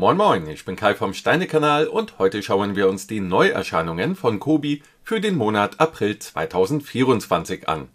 Moin Moin, ich bin Kai vom Steine-Kanal und heute schauen wir uns die Neuerscheinungen von Kobi für den Monat April 2024 an.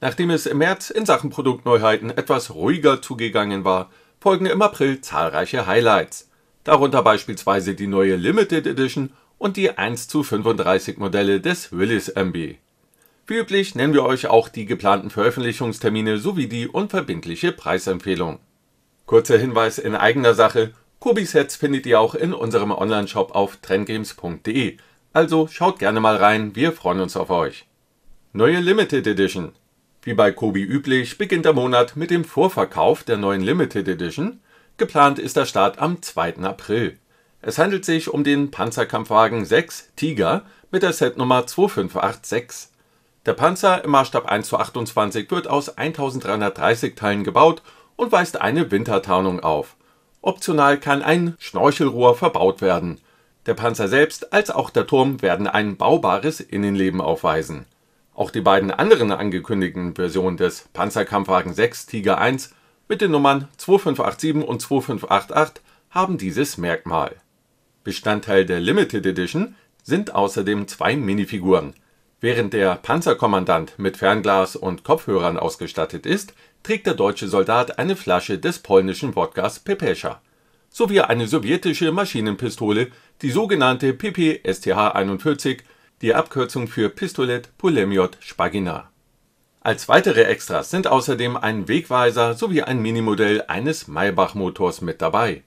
Nachdem es im März in Sachen Produktneuheiten etwas ruhiger zugegangen war, folgen im April zahlreiche Highlights. Darunter beispielsweise die neue Limited Edition und die 1 zu 35 Modelle des Willis MB. Wie üblich nennen wir euch auch die geplanten Veröffentlichungstermine sowie die unverbindliche Preisempfehlung. Kurzer Hinweis in eigener Sache, Kobi-Sets findet ihr auch in unserem Onlineshop auf trendgames.de. Also schaut gerne mal rein, wir freuen uns auf euch. Neue Limited Edition. Wie bei Kobi üblich beginnt der Monat mit dem Vorverkauf der neuen Limited Edition. Geplant ist der Start am 2. April. Es handelt sich um den Panzerkampfwagen 6 Tiger mit der Setnummer 2586. Der Panzer im Maßstab 1 zu 28 wird aus 1330 Teilen gebaut und weist eine Wintertarnung auf. Optional kann ein Schnorchelrohr verbaut werden. Der Panzer selbst als auch der Turm werden ein baubares Innenleben aufweisen. Auch die beiden anderen angekündigten Versionen des Panzerkampfwagen 6 Tiger 1 mit den Nummern 2587 und 2588 haben dieses Merkmal. Bestandteil der Limited Edition sind außerdem zwei Minifiguren. Während der Panzerkommandant mit Fernglas und Kopfhörern ausgestattet ist, trägt der deutsche Soldat eine Flasche des polnischen Wodkas Pepescha sowie eine sowjetische Maschinenpistole, die sogenannte PP-STH-41, die Abkürzung für Pistolet Pulemjot Spagina. Als weitere Extras sind außerdem ein Wegweiser sowie ein Minimodell eines Maybach-Motors mit dabei.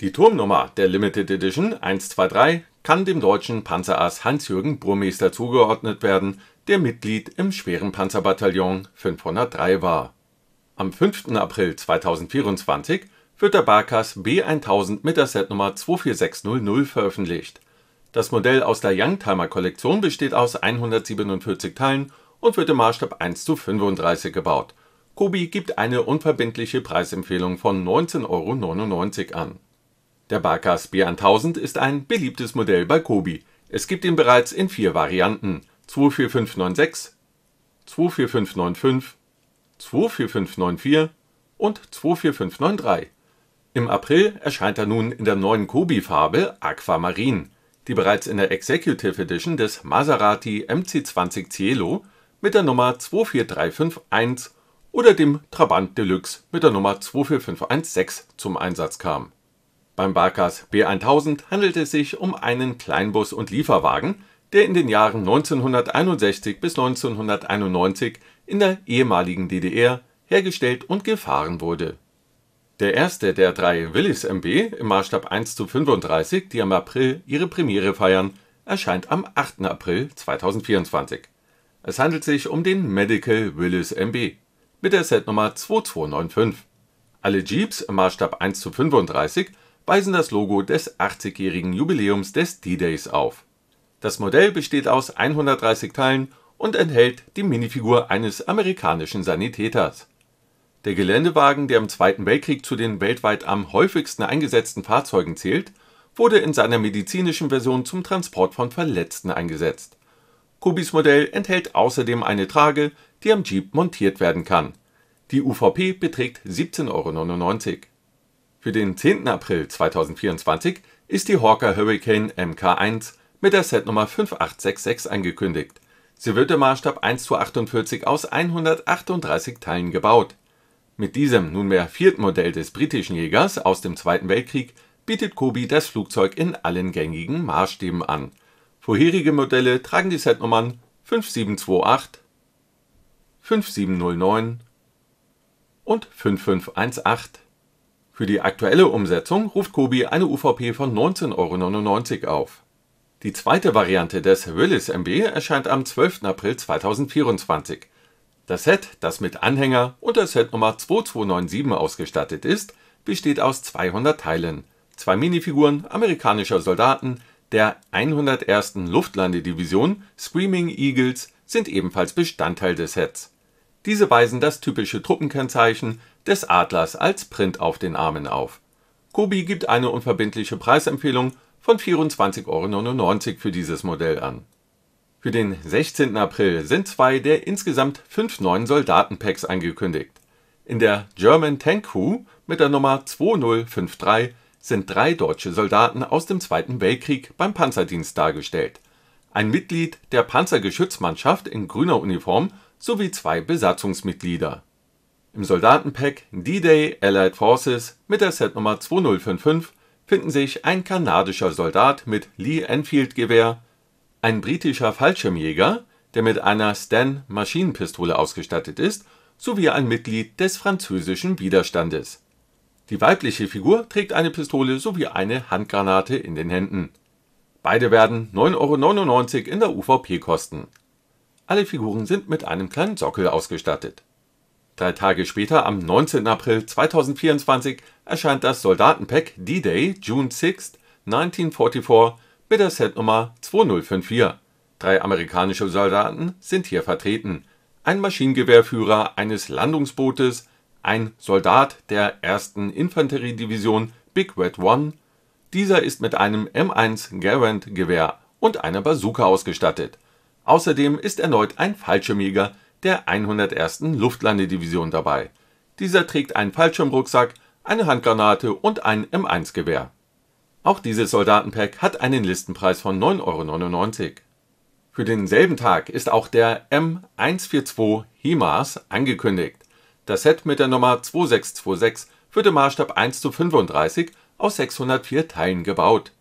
Die Turmnummer der Limited Edition 123 kann dem deutschen Panzerass Hans-Jürgen Burmeister zugeordnet werden, der Mitglied im schweren Panzerbataillon 503 war am 5. April 2024 wird der Barkas B1000 mit der Setnummer 24600 veröffentlicht. Das Modell aus der Youngtimer-Kollektion besteht aus 147 Teilen und wird im Maßstab 1 zu 35 gebaut. Kobi gibt eine unverbindliche Preisempfehlung von 19,99 Euro an. Der Barkas B1000 ist ein beliebtes Modell bei Kobi. Es gibt ihn bereits in vier Varianten: 24596, 24595 24594 und 24593. Im April erscheint er nun in der neuen Kobi-Farbe Aquamarin, die bereits in der Executive Edition des Maserati MC20 Cielo mit der Nummer 24351 oder dem Trabant Deluxe mit der Nummer 24516 zum Einsatz kam. Beim Barkas B1000 handelt es sich um einen Kleinbus und Lieferwagen, der in den Jahren 1961 bis 1991 in der ehemaligen DDR hergestellt und gefahren wurde. Der erste der drei Willys MB im Maßstab 1 zu 35, die im April ihre Premiere feiern, erscheint am 8. April 2024. Es handelt sich um den Medical Willys MB mit der Setnummer 2295. Alle Jeeps im Maßstab 1 zu 35 weisen das Logo des 80-jährigen Jubiläums des D-Days auf. Das Modell besteht aus 130 Teilen und enthält die Minifigur eines amerikanischen Sanitäters. Der Geländewagen, der im Zweiten Weltkrieg zu den weltweit am häufigsten eingesetzten Fahrzeugen zählt, wurde in seiner medizinischen Version zum Transport von Verletzten eingesetzt. Kubis Modell enthält außerdem eine Trage, die am Jeep montiert werden kann. Die UVP beträgt 17,99 Euro. Für den 10. April 2024 ist die Hawker Hurricane Mk1 mit der Setnummer 5866 angekündigt Sie wird im Maßstab 1 zu 48 aus 138 Teilen gebaut. Mit diesem nunmehr vierten Modell des britischen Jägers aus dem Zweiten Weltkrieg bietet Kobi das Flugzeug in allen gängigen Maßstäben an. Vorherige Modelle tragen die Setnummern 5728, 5709 und 5518. Für die aktuelle Umsetzung ruft Kobi eine UVP von 19,99 Euro auf die zweite Variante des Willis MB erscheint am 12. April 2024. Das Set, das mit Anhänger und der Setnummer 2297 ausgestattet ist, besteht aus 200 Teilen, zwei Minifiguren amerikanischer Soldaten der 101. Luftlandedivision Screaming Eagles sind ebenfalls Bestandteil des Sets. Diese weisen das typische Truppenkennzeichen des Adlers als Print auf den Armen auf. Kobi gibt eine unverbindliche Preisempfehlung von 24,99 Euro für dieses Modell an. Für den 16. April sind zwei der insgesamt fünf neuen Soldatenpacks angekündigt. In der German Tank Crew mit der Nummer 2053 sind drei deutsche Soldaten aus dem Zweiten Weltkrieg beim Panzerdienst dargestellt, ein Mitglied der Panzergeschützmannschaft in grüner Uniform sowie zwei Besatzungsmitglieder. Im Soldatenpack D-Day Allied Forces mit der Setnummer 2055 finden sich ein kanadischer Soldat mit Lee-Enfield-Gewehr, ein britischer Fallschirmjäger, der mit einer Sten-Maschinenpistole ausgestattet ist, sowie ein Mitglied des französischen Widerstandes. Die weibliche Figur trägt eine Pistole sowie eine Handgranate in den Händen. Beide werden 9,99 Euro in der UVP kosten. Alle Figuren sind mit einem kleinen Sockel ausgestattet. Drei Tage später, am 19. April 2024, erscheint das Soldatenpack D-Day June 6, 1944 mit der Setnummer 2054. Drei amerikanische Soldaten sind hier vertreten, ein Maschinengewehrführer eines Landungsbootes, ein Soldat der 1. Infanteriedivision Big Red One, dieser ist mit einem M1 Garand Gewehr und einer Bazooka ausgestattet. Außerdem ist erneut ein Fallschirmjäger der 101. Luftlandedivision dabei. Dieser trägt einen Fallschirmrucksack, eine Handgranate und ein M1 Gewehr. Auch dieses Soldatenpack hat einen Listenpreis von 9,99 Euro für denselben Tag ist auch der M142 HIMARS angekündigt. Das Set mit der Nummer 2626 wird im Maßstab 1 zu 35 aus 604 Teilen gebaut.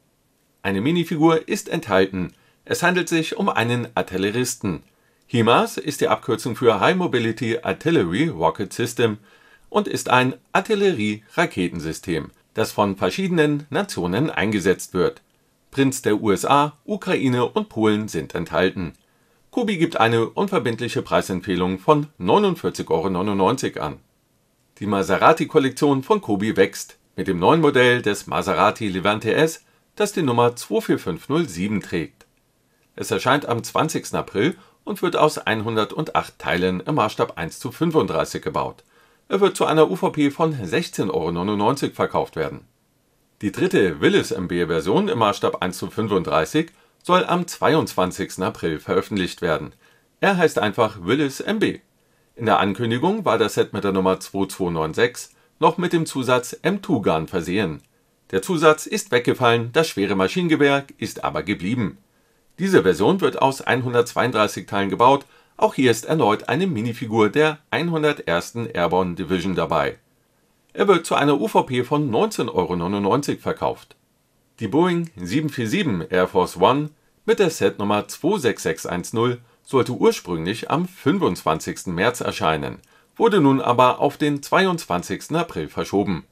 Eine Minifigur ist enthalten. Es handelt sich um einen Artilleristen. HIMARS ist die Abkürzung für High Mobility Artillery Rocket System und ist ein Artillerie-Raketensystem, das von verschiedenen Nationen eingesetzt wird Prints der USA, Ukraine und Polen sind enthalten. Kobi gibt eine unverbindliche Preisempfehlung von 49,99 Euro an. Die Maserati-Kollektion von Kobi wächst mit dem neuen Modell des Maserati Levante S, das die Nummer 24507 trägt. Es erscheint am 20. April und wird aus 108 Teilen im Maßstab 1 zu 35 gebaut. Er wird zu einer UVP von 16,99 Euro verkauft werden die dritte Willis-MB-Version im Maßstab 1 zu 35 soll am 22. April veröffentlicht werden. Er heißt einfach Willis MB. In der Ankündigung war das Set mit der Nummer 2296 noch mit dem Zusatz M2 Gun versehen. Der Zusatz ist weggefallen, das schwere Maschinengewehr ist aber geblieben. Diese Version wird aus 132 Teilen gebaut, auch hier ist erneut eine Minifigur der 101. Airborne Division dabei er wird zu einer UVP von 19,99 Euro verkauft. Die Boeing 747 Air Force One mit der Setnummer 26610 sollte ursprünglich am 25. März erscheinen, wurde nun aber auf den 22. April verschoben.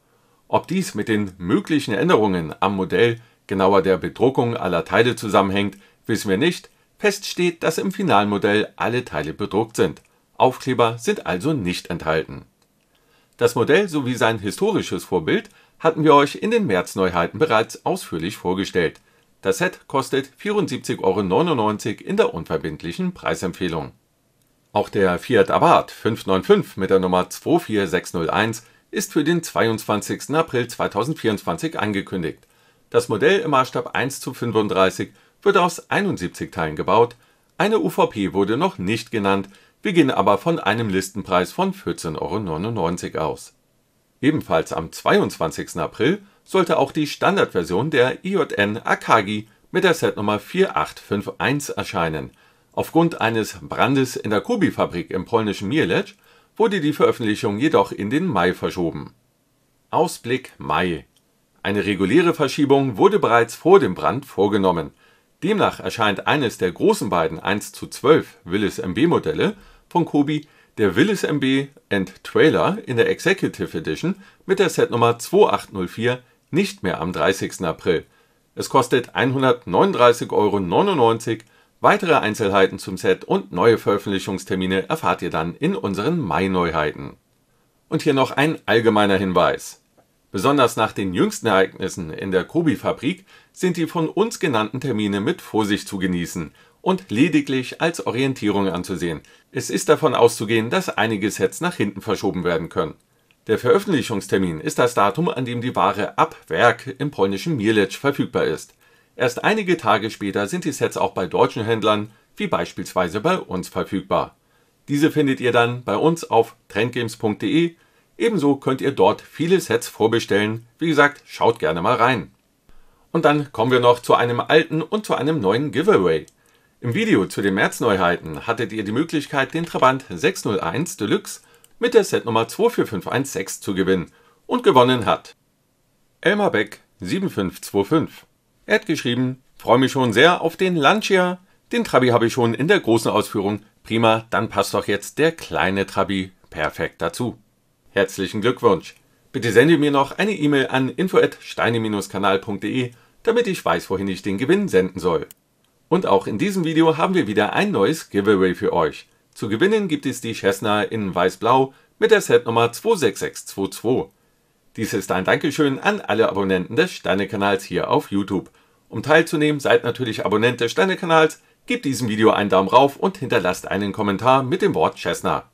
Ob dies mit den möglichen Änderungen am Modell, genauer der Bedruckung aller Teile zusammenhängt, wissen wir nicht. Fest steht, dass im Finalmodell alle Teile bedruckt sind. Aufkleber sind also nicht enthalten das Modell sowie sein historisches Vorbild hatten wir euch in den März-Neuheiten bereits ausführlich vorgestellt. Das Set kostet 74,99 Euro in der unverbindlichen Preisempfehlung. Auch der Fiat Abarth 595 mit der Nummer 24601 ist für den 22. April 2024 angekündigt. Das Modell im Maßstab 1 zu 35 wird aus 71 Teilen gebaut, eine UVP wurde noch nicht genannt wir gehen aber von einem Listenpreis von 14,99 Euro aus. Ebenfalls am 22. April sollte auch die Standardversion der IJN Akagi mit der Setnummer 4851 erscheinen. Aufgrund eines Brandes in der Kobi-Fabrik im polnischen Mielec wurde die Veröffentlichung jedoch in den Mai verschoben. Ausblick Mai Eine reguläre Verschiebung wurde bereits vor dem Brand vorgenommen Demnach erscheint eines der großen beiden 1 zu 12 Willis MB Modelle von Kobi, der Willis MB and Trailer in der Executive Edition mit der Setnummer 2804 nicht mehr am 30. April. Es kostet 139,99 Euro. Weitere Einzelheiten zum Set und neue Veröffentlichungstermine erfahrt ihr dann in unseren Mai-Neuheiten. Und hier noch ein allgemeiner Hinweis Besonders nach den jüngsten Ereignissen in der Kobi-Fabrik sind die von uns genannten Termine mit Vorsicht zu genießen und lediglich als Orientierung anzusehen. Es ist davon auszugehen, dass einige Sets nach hinten verschoben werden können. Der Veröffentlichungstermin ist das Datum, an dem die Ware ab Werk im polnischen Mielec verfügbar ist. Erst einige Tage später sind die Sets auch bei deutschen Händlern, wie beispielsweise bei uns, verfügbar. Diese findet ihr dann bei uns auf trendgames.de Ebenso könnt ihr dort viele Sets vorbestellen. Wie gesagt, schaut gerne mal rein. Und dann kommen wir noch zu einem alten und zu einem neuen Giveaway. Im Video zu den Märzneuheiten hattet ihr die Möglichkeit, den Trabant 601 Deluxe mit der Setnummer 24516 zu gewinnen und gewonnen hat Elmar Beck 7525. Er hat geschrieben, freue mich schon sehr auf den Lancia. Den Trabi habe ich schon in der großen Ausführung. Prima, dann passt doch jetzt der kleine Trabi perfekt dazu. Herzlichen Glückwunsch. Bitte sende mir noch eine E-Mail an info@steine-kanal.de, damit ich weiß, wohin ich den Gewinn senden soll. Und auch in diesem Video haben wir wieder ein neues Giveaway für euch. Zu gewinnen gibt es die Cessna in weiß-blau mit der Setnummer 26622. Dies ist ein Dankeschön an alle Abonnenten des Steinekanals hier auf YouTube. Um teilzunehmen, seid natürlich Abonnent des Steinekanals, gebt diesem Video einen Daumen rauf und hinterlasst einen Kommentar mit dem Wort Cessna.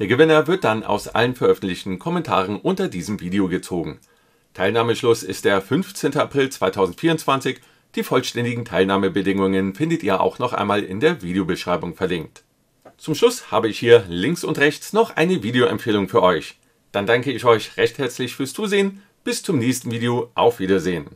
Der Gewinner wird dann aus allen veröffentlichten Kommentaren unter diesem Video gezogen. Teilnahmeschluss ist der 15. April 2024. Die vollständigen Teilnahmebedingungen findet ihr auch noch einmal in der Videobeschreibung verlinkt. Zum Schluss habe ich hier links und rechts noch eine Videoempfehlung für euch. Dann danke ich euch recht herzlich fürs Zusehen. Bis zum nächsten Video. Auf Wiedersehen.